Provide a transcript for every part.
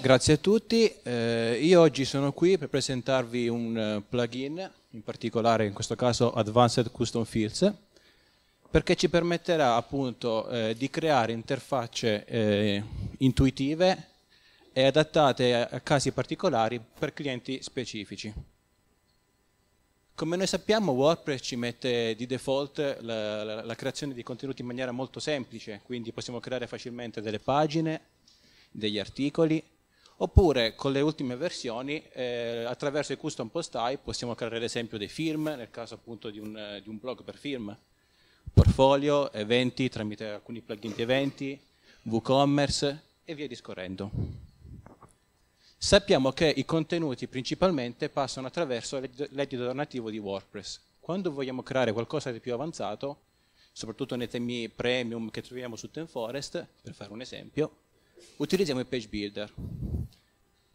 Grazie a tutti, eh, io oggi sono qui per presentarvi un uh, plugin, in particolare in questo caso Advanced Custom Fields, perché ci permetterà appunto eh, di creare interfacce eh, intuitive e adattate a casi particolari per clienti specifici. Come noi sappiamo WordPress ci mette di default la, la, la, creazione di contenuti in maniera molto semplice, quindi possiamo creare facilmente delle pagine, degli articoli, oppure con le ultime versioni eh, attraverso i custom post type possiamo creare ad esempio dei film, nel caso appunto di un, di un blog per film, portfolio, eventi tramite alcuni plugin di eventi, WooCommerce e via discorrendo. Sappiamo che i contenuti principalmente passano attraverso l'edito nativo di WordPress. Quando vogliamo creare qualcosa di più avanzato, soprattutto nei temi premium che troviamo su ThemeForest, per fare un esempio, utilizziamo il page builder.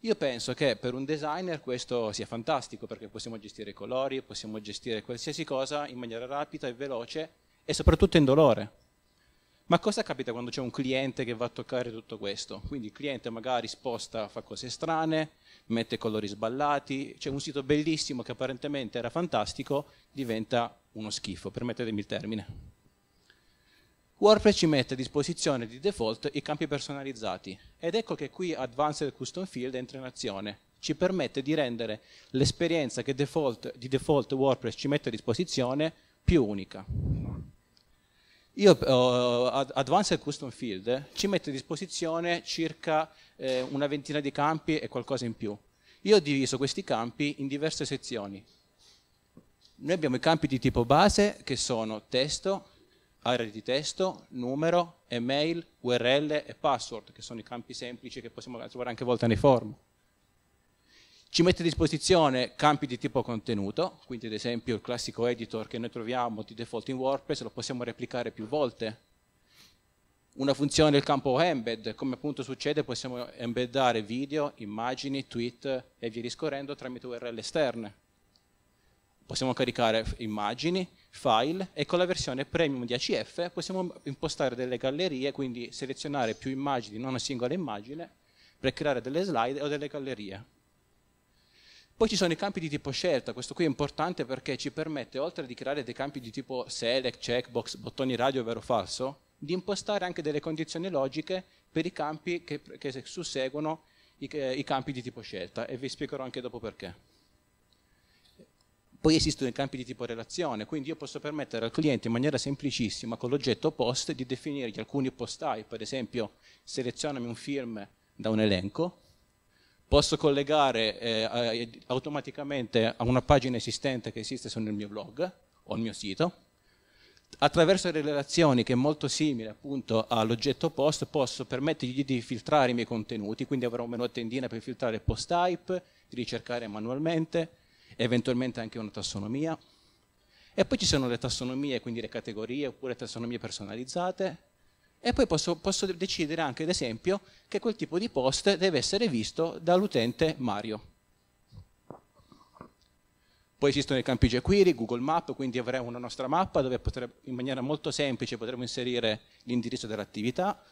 Io penso che per un designer questo sia fantastico perché possiamo gestire i colori, possiamo gestire qualsiasi cosa in maniera rapida e veloce e soprattutto indolore. Ma cosa capita quando c'è un cliente che va a toccare tutto questo? Quindi il cliente magari sposta, fa cose strane, mette colori sballati, c'è un sito bellissimo che apparentemente era fantastico, diventa uno schifo, permettetemi il termine. WordPress ci mette a disposizione di default i campi personalizzati ed ecco che qui Advanced Custom Field entra in azione. Ci permette di rendere l'esperienza che default, di default WordPress ci mette a disposizione più unica. Io, uh, Advanced Custom Field ci mette a disposizione circa eh, una ventina di campi e qualcosa in più. Io ho diviso questi campi in diverse sezioni. Noi abbiamo i campi di tipo base che sono testo, area di testo, numero, email, URL e password, che sono i campi semplici che possiamo trovare anche a volte nei form. Ci mette a disposizione campi di tipo contenuto, quindi ad esempio il classico editor che noi troviamo di default in WordPress lo possiamo replicare più volte. Una funzione del campo embed, come appunto succede possiamo embeddare video, immagini, tweet e via discorrendo tramite URL esterne. Possiamo caricare immagini, file e con la versione premium di ACF possiamo impostare delle gallerie, quindi selezionare più immagini, non una singola immagine, per creare delle slide o delle gallerie. Poi ci sono i campi di tipo scelta, questo qui è importante perché ci permette, oltre di creare dei campi di tipo select, checkbox, bottoni radio, vero o falso, di impostare anche delle condizioni logiche per i campi che, che susseguono i, i campi di tipo scelta e vi spiegherò anche dopo perché. Poi esistono i campi di tipo relazione, quindi io posso permettere al cliente in maniera semplicissima con l'oggetto post di definirgli alcuni post type, ad esempio selezionami un film da un elenco, posso collegare eh, automaticamente a una pagina esistente che esiste sul mio blog o al mio sito. Attraverso le relazioni, che è molto simile appunto all'oggetto post, posso permettergli di filtrare i miei contenuti, quindi avrò un menu a tendina per filtrare post type, di ricercare manualmente, eventualmente anche una tassonomia. E poi ci sono le tassonomie, quindi le categorie, oppure tassonomie personalizzate, e poi posso, posso decidere anche, ad esempio, che quel tipo di post deve essere visto dall'utente Mario. Poi esistono i campi jQuery, Google Map, quindi avremo una nostra mappa dove potremo, in maniera molto semplice potremo inserire l'indirizzo dell'attività,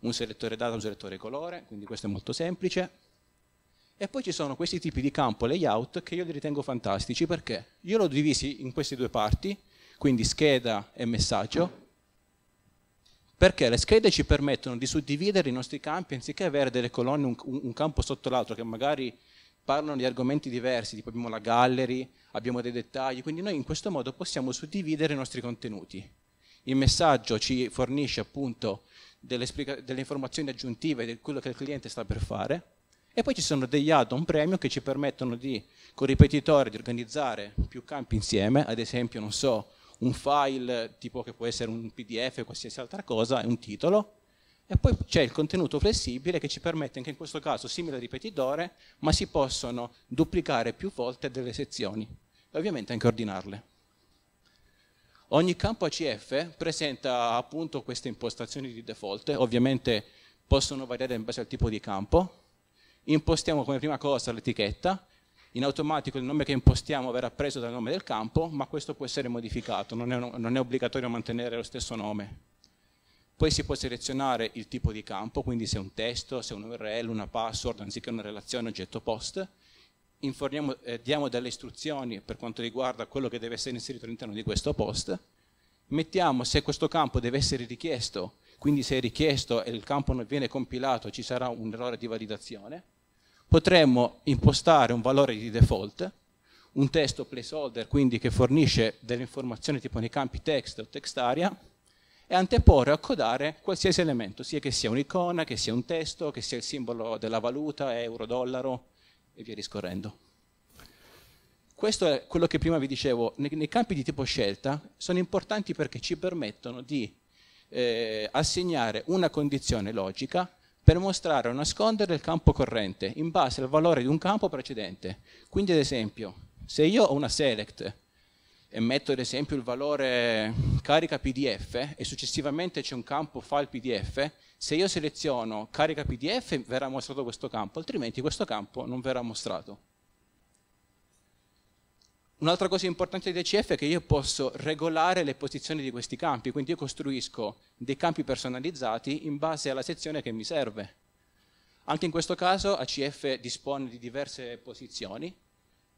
un selettore data, un selettore colore, quindi questo è molto semplice. E poi ci sono questi tipi di campo layout che io li ritengo fantastici. Perché? Io l'ho divisi in queste due parti, quindi scheda e messaggio, perché le schede ci permettono di suddividere i nostri campi anziché avere delle colonne un, un campo sotto l'altro che magari parlano di argomenti diversi, tipo abbiamo la gallery, abbiamo dei dettagli, quindi noi in questo modo possiamo suddividere i nostri contenuti. Il messaggio ci fornisce appunto delle, delle informazioni aggiuntive di quello che il cliente sta per fare e poi ci sono degli add-on premium che ci permettono di, con ripetitore, di organizzare più campi insieme, ad esempio, non so, un file tipo che può essere un PDF o qualsiasi altra cosa, un titolo, e poi c'è il contenuto flessibile che ci permette anche in questo caso, simile al ripetitore, ma si possono duplicare più volte delle sezioni e ovviamente anche ordinarle. Ogni campo ACF presenta appunto queste impostazioni di default, ovviamente possono variare in base al tipo di campo. Impostiamo come prima cosa l'etichetta, in automatico il nome che impostiamo verrà preso dal nome del campo, ma questo può essere modificato, non è, non è obbligatorio mantenere lo stesso nome. poi si può selezionare il tipo di campo, quindi se è un testo, se è un URL, una password, anziché una relazione oggetto post, eh, diamo delle istruzioni per quanto riguarda quello che deve essere inserito all'interno di questo post, mettiamo se questo campo deve essere richiesto, quindi se è richiesto e il campo non viene compilato ci sarà un errore di validazione, potremmo impostare un valore di default, un testo placeholder quindi che fornisce delle informazioni tipo nei campi text o text area e anteporre o accodare qualsiasi elemento, sia che sia un'icona, che sia un testo, che sia il simbolo della valuta, euro, dollaro e via discorrendo. Questo è quello che prima vi dicevo, nei, nei campi di tipo scelta sono importanti perché ci permettono di eh, assegnare una condizione logica per mostrare o nascondere il campo corrente in base al valore di un campo precedente. Quindi ad esempio, se io ho una select e metto ad esempio il valore carica PDF e successivamente c'è un campo file PDF, se io seleziono carica PDF verrà mostrato questo campo, altrimenti questo campo non verrà mostrato. Un'altra cosa importante di DCF è che io posso regolare le posizioni di questi campi, quindi io costruisco dei campi personalizzati in base alla sezione che mi serve. Anche in questo caso ACF dispone di diverse posizioni,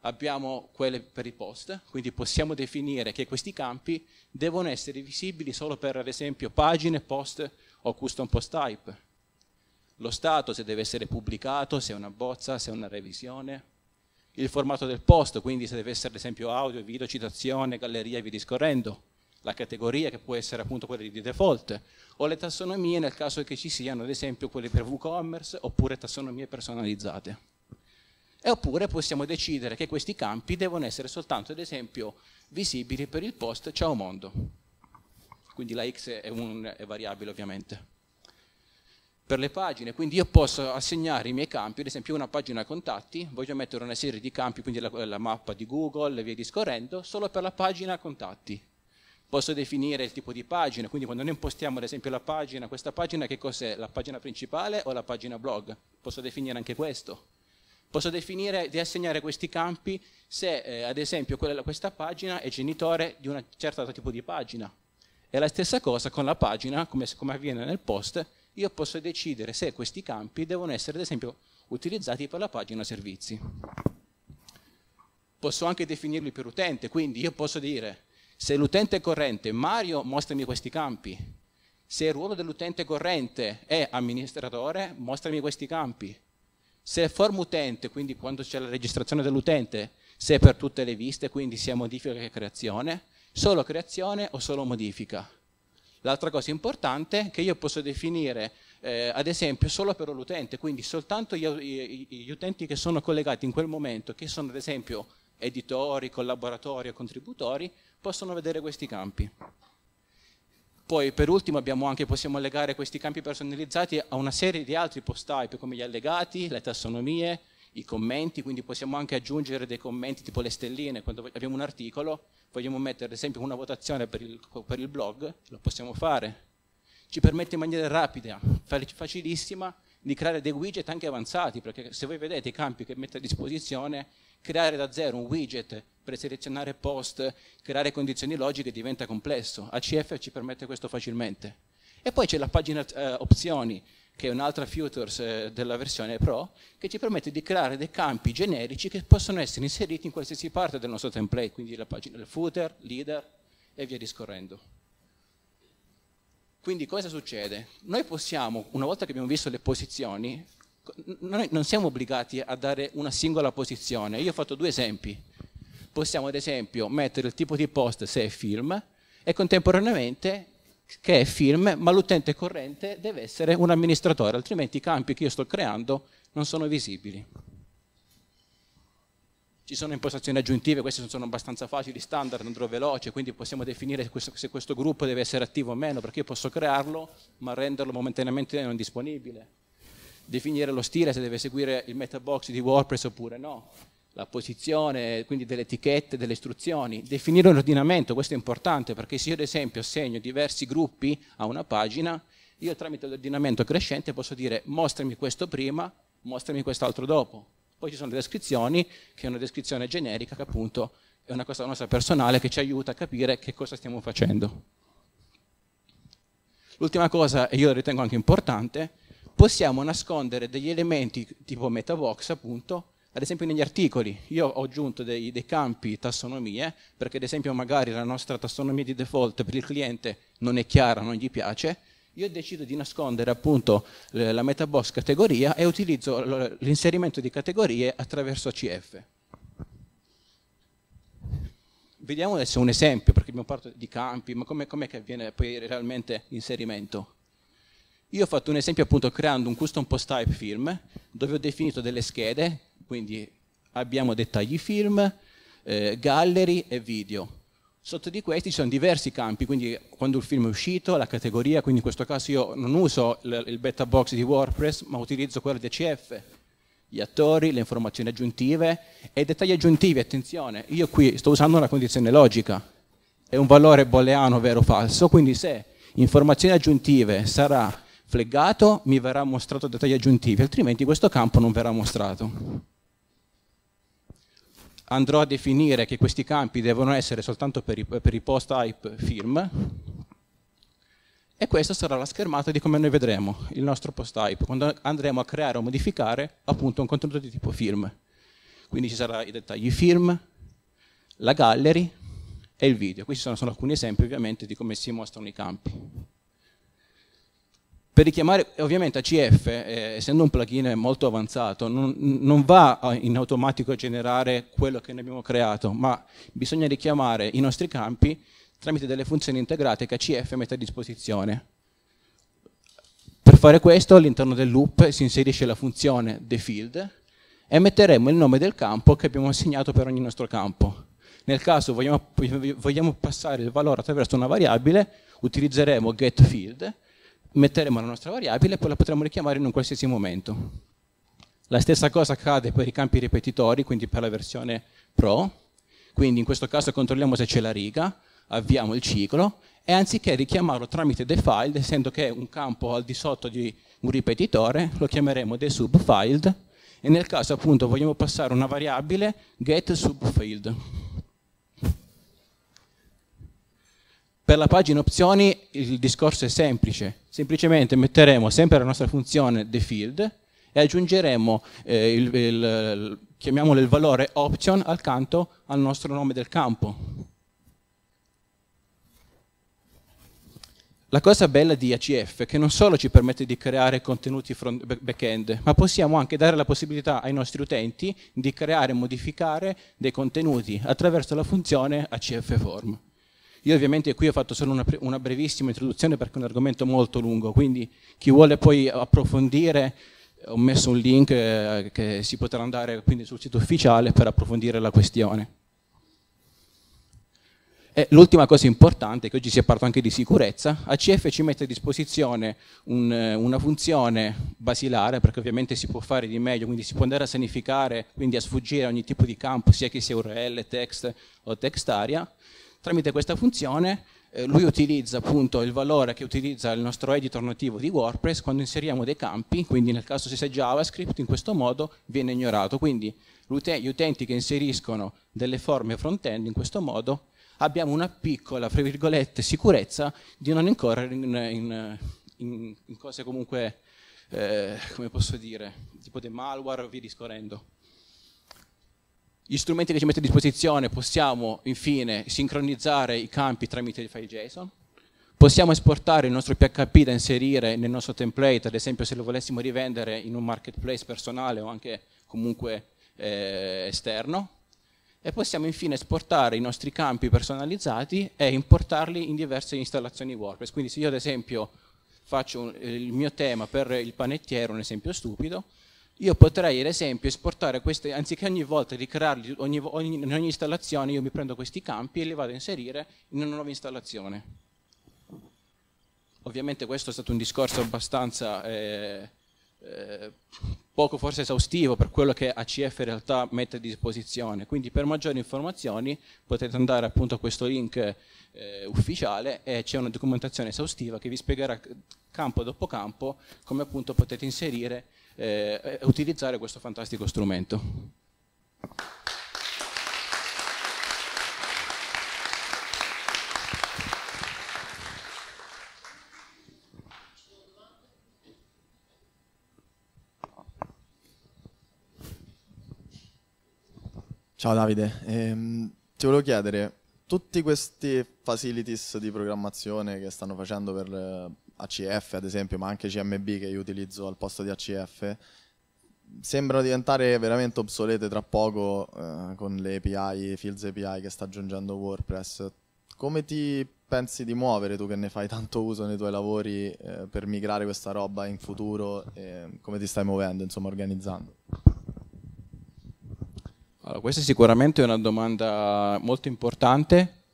abbiamo quelle per i post, quindi possiamo definire che questi campi devono essere visibili solo per ad esempio pagine, post o custom post type. Lo stato se deve essere pubblicato, se è una bozza, se è una revisione. Il formato del post, quindi se deve essere ad esempio audio, video, citazione, galleria e via discorrendo. La categoria che può essere appunto quella di default. O le tassonomie nel caso che ci siano ad esempio quelle per WooCommerce oppure tassonomie personalizzate. E oppure possiamo decidere che questi campi devono essere soltanto, ad esempio, visibili per il post Ciao Mondo. Quindi la X è, un, è variabile ovviamente. Per le pagine, quindi io posso assegnare i miei campi, ad esempio una pagina contatti, voglio mettere una serie di campi, quindi la, la mappa di Google e via discorrendo, solo per la pagina contatti. Posso definire il tipo di pagina, quindi quando noi impostiamo ad esempio la pagina, questa pagina che cos'è? La pagina principale o la pagina blog? Posso definire anche questo Posso definire di assegnare questi campi se eh, ad esempio quella, questa pagina è genitore di un certo tipo di pagina. E la stessa cosa con la pagina, come, come avviene nel post, io posso decidere se questi campi devono essere ad esempio utilizzati per la pagina servizi. Posso anche definirli per utente, quindi io posso dire se l'utente corrente Mario mostrami questi campi, se il ruolo dell'utente corrente è amministratore mostrami questi campi, se forma utente, quindi quando c'è la registrazione dell'utente, se è per tutte le viste, quindi sia modifica che creazione, solo creazione o solo modifica. L'altra cosa importante è che io posso definire, eh, ad esempio, solo per l'utente, quindi soltanto gli, gli, gli, utenti che sono collegati in quel momento, che sono ad esempio editori, collaboratori o contributori, possono vedere questi campi. Poi per ultimo anche, possiamo legare questi campi personalizzati a una serie di altri post type come gli allegati, le tassonomie, i commenti, quindi possiamo anche aggiungere dei commenti tipo le stelline, quando abbiamo un articolo, vogliamo mettere ad esempio una votazione per il, per il blog, lo possiamo fare. Ci permette in maniera rapida, facilissima, di creare dei widget anche avanzati, perché se voi vedete i campi che mette a disposizione, creare da zero un widget per selezionare post, creare condizioni logiche diventa complesso. ACF ci permette questo facilmente. E poi c'è la pagina eh, opzioni, che è un'altra features eh, della versione Pro, che ci permette di creare dei campi generici che possono essere inseriti in qualsiasi parte del nostro template, quindi la pagina del footer, leader e via discorrendo. Quindi cosa succede? Noi possiamo, una volta che abbiamo visto le posizioni, noi non siamo obbligati a dare una singola posizione. Io ho fatto due esempi. Possiamo ad esempio mettere il tipo di post se è film e contemporaneamente che è film, ma l'utente corrente deve essere un amministratore, altrimenti i campi che io sto creando non sono visibili. Ci sono impostazioni aggiuntive, queste sono abbastanza facili, standard, andrò veloce, quindi possiamo definire se questo gruppo deve essere attivo o meno, perché io posso crearlo, ma renderlo momentaneamente non disponibile definire lo stile, se deve seguire il metabox di WordPress oppure no, la posizione, quindi delle etichette, delle istruzioni, definire un ordinamento, questo è importante perché se io ad esempio assegno diversi gruppi a una pagina, io tramite l'ordinamento crescente posso dire mostrami questo prima, mostrami quest'altro dopo. Poi ci sono le descrizioni, che è una descrizione generica che appunto è una cosa nostra personale che ci aiuta a capire che cosa stiamo facendo. L'ultima cosa, e io la ritengo anche importante, possiamo nascondere degli elementi tipo MetaVox, appunto, ad esempio negli articoli. Io ho aggiunto dei, dei, campi tassonomie, perché ad esempio magari la nostra tassonomia di default per il cliente non è chiara, non gli piace, io decido di nascondere appunto la MetaBox categoria e utilizzo l'inserimento di categorie attraverso ACF. Vediamo adesso un esempio, perché abbiamo parlato di campi, ma com'è, com che avviene poi realmente l'inserimento? Io ho fatto un esempio appunto creando un custom post type film, dove ho definito delle schede, quindi abbiamo dettagli film, eh, gallery e video. Sotto di questi ci sono diversi campi, quindi quando il film è uscito, la categoria, quindi in questo caso io non uso il beta box di WordPress, ma utilizzo quello di ACF, gli attori, le informazioni aggiuntive e i dettagli aggiuntivi, attenzione, io qui sto usando una condizione logica, è un valore booleano vero o falso, quindi se informazioni aggiuntive sarà flaggato mi verrà mostrato dettagli aggiuntivi, altrimenti questo campo non verrà mostrato andrò a definire che questi campi devono essere soltanto per i, per i post type film e questa sarà la schermata di come noi vedremo il nostro post type quando andremo a creare o modificare appunto un contenuto di tipo film. Quindi ci saranno i dettagli film, la gallery e il video. Questi sono, sono alcuni esempi ovviamente di come si mostrano i campi. Per richiamare, ovviamente ACF, eh, essendo un plugin molto avanzato, non, non, va in automatico a generare quello che noi abbiamo creato, ma bisogna richiamare i nostri campi tramite delle funzioni integrate che ACF mette a disposizione. Per fare questo all'interno del loop si inserisce la funzione theField e metteremo il nome del campo che abbiamo assegnato per ogni nostro campo. Nel caso vogliamo, vogliamo passare il valore attraverso una variabile, utilizzeremo getField metteremo la nostra variabile e poi la potremo richiamare in un qualsiasi momento. La stessa cosa accade per i campi ripetitori, quindi per la versione Pro, quindi in questo caso controlliamo se c'è la riga, avviamo il ciclo e anziché richiamarlo tramite deFiled, essendo che è un campo al di sotto di un ripetitore, lo chiameremo deSubFiled e nel caso appunto vogliamo passare una variabile getSubField. Per la pagina opzioni il discorso è semplice, semplicemente metteremo sempre la nostra funzione theField e aggiungeremo eh, il, il, chiamiamolo il valore option accanto al nostro nome del campo. La cosa bella di ACF è che non solo ci permette di creare contenuti back-end, ma possiamo anche dare la possibilità ai nostri utenti di creare e modificare dei contenuti attraverso la funzione ACF Form. Io ovviamente qui ho fatto solo una, una brevissima introduzione perché è un argomento molto lungo, quindi chi vuole poi approfondire ho messo un link eh, che si potrà andare quindi sul sito ufficiale per approfondire la questione. E l'ultima cosa importante, che oggi si è parlato anche di sicurezza, ACF ci mette a disposizione un, una funzione basilare, perché ovviamente si può fare di meglio, quindi si può andare a sanificare, quindi a sfuggire a ogni tipo di campo, sia che sia URL, text o text area, Tramite questa funzione eh, lui utilizza appunto il valore che utilizza il nostro editor nativo di WordPress quando inseriamo dei campi, quindi nel caso se sia JavaScript in questo modo viene ignorato. Quindi gli utenti che inseriscono delle forme front-end in questo modo abbiamo una piccola, fra virgolette, sicurezza di non incorrere in, in, in, in cose comunque, eh, come posso dire, tipo dei malware o via discorrendo gli strumenti che ci mette a disposizione possiamo infine sincronizzare i campi tramite il file JSON, possiamo esportare il nostro PHP da inserire nel nostro template, ad esempio se lo volessimo rivendere in un marketplace personale o anche comunque eh, esterno, e possiamo infine esportare i nostri campi personalizzati e importarli in diverse installazioni WordPress. Quindi se io ad esempio faccio un, il mio tema per il panettiere, un esempio stupido, io potrei ad esempio esportare queste, anziché ogni volta ricrearli ogni, ogni, in ogni installazione, io mi prendo questi campi e li vado a inserire in una nuova installazione. Ovviamente questo è stato un discorso abbastanza eh, eh, poco forse esaustivo per quello che ACF in realtà mette a disposizione, quindi per maggiori informazioni potete andare appunto a questo link eh, ufficiale e c'è una documentazione esaustiva che vi spiegherà campo dopo campo come appunto potete inserire eh, eh, utilizzare questo fantastico strumento. Ciao Davide, ehm, ti volevo chiedere, tutti questi facilities di programmazione che stanno facendo per, eh, ACF ad esempio, ma anche CMB che io utilizzo al posto di ACF, sembrano diventare veramente obsolete tra poco eh, con le API, Fields API che sta aggiungendo WordPress. Come ti pensi di muovere tu che ne fai tanto uso nei tuoi lavori eh, per migrare questa roba in futuro? E come ti stai muovendo, insomma, organizzando? Allora, questa è sicuramente una domanda molto importante.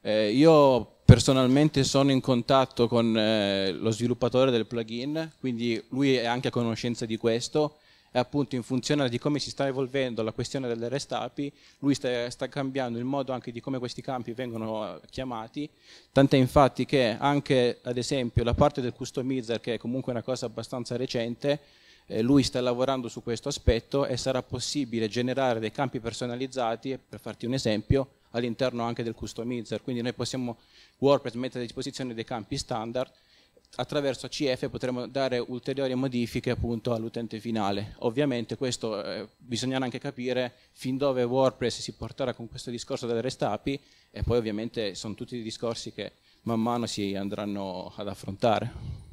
Eh, io personalmente sono in contatto con eh, lo sviluppatore del plugin, quindi lui è anche a conoscenza di questo e appunto in funzione di come si sta evolvendo la questione delle REST API, lui sta, sta, cambiando il modo anche di come questi campi vengono eh, chiamati, tant'è infatti che anche ad esempio la parte del customizer, che è comunque una cosa abbastanza recente, eh, lui sta lavorando su questo aspetto e sarà possibile generare dei campi personalizzati, per farti un esempio, all'interno anche del customizer, quindi noi possiamo WordPress mettere a disposizione dei campi standard attraverso ACF potremo dare ulteriori modifiche appunto all'utente finale. Ovviamente questo eh, bisognerà anche capire fin dove WordPress si porterà con questo discorso delle REST API e poi ovviamente sono tutti i discorsi che man mano si andranno ad affrontare.